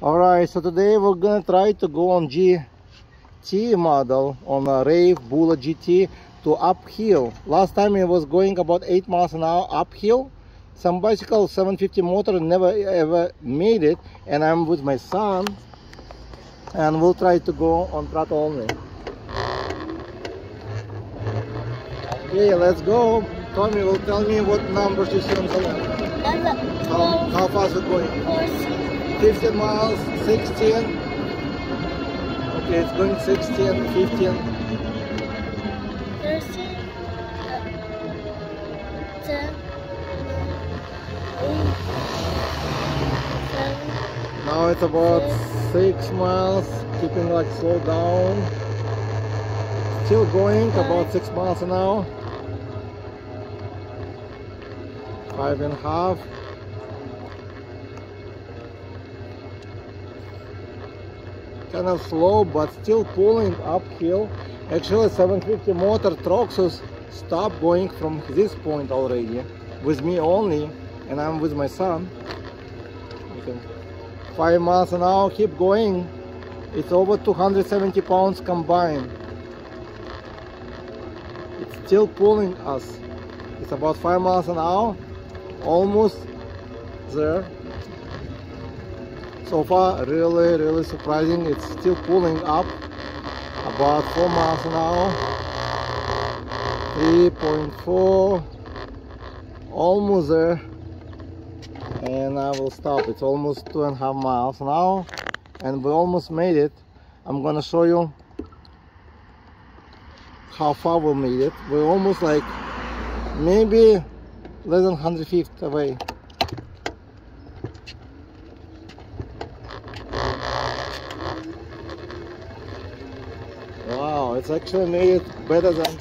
Alright, so today we're gonna try to go on GT model on a RAEV Bullet GT to uphill. Last time it was going about 8 miles an hour uphill. Some bicycle 750 motor never ever made it and I'm with my son and we'll try to go on throttle only. Okay, let's go. Tommy will tell me what numbers you see on the left. How, how fast we're going. 15 miles, 16. Okay, it's going 16, 15. 13, 10, 8, 7, Now it's about 6 miles, keeping like slow down. Still going about 6 miles an hour. Five and a half. Kind of slow but still pulling uphill. Actually 750 motor Troxus stopped going from this point already. With me only and I'm with my son. Okay. five miles an hour keep going. It's over 270 pounds combined. It's still pulling us. It's about five miles an hour almost there so far really really surprising. It's still pulling up about 4 miles hour. 3.4 almost there. And I will stop. It's almost two and a half miles hour. And we almost made it. I'm gonna show you how far we made it. We're almost like maybe less than 100 feet away it's actually made it better than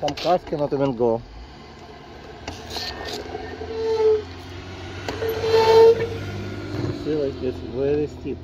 some cars cannot even go. See, like it's very steep.